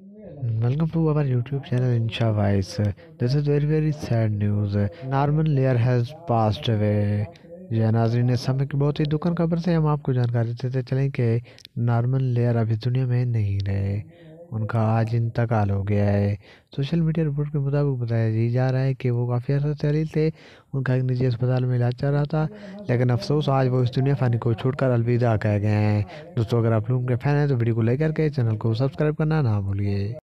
Welcome to our YouTube channel Insha Vice. This is very very sad news. Norman Lear has passed away. जय नाजरीन इस समय की बहुत ही दुखन खबर से हम आपको जानकारी देते चलें कि नॉर्मल लेयर अभी दुनिया में नहीं रहे उनका आज इंतकाल हो गया है। सोशल मीडिया रिपोर्ट के मुताबिक बताया जी रहा है कि वो काफ़ी अर्सा चली थे। उनका एक निजी अस्पताल में इलाज चल रहा था, लेकिन अफसोस आज वो इस दुनिया फानी को छोड़कर अलविदा कह गए हैं। दोस्तों, अगर आप लोगों के फ़ैन हैं तो वीडियो को लाइक करके चैनल को सब्सक्राइब करना ना भूलिए।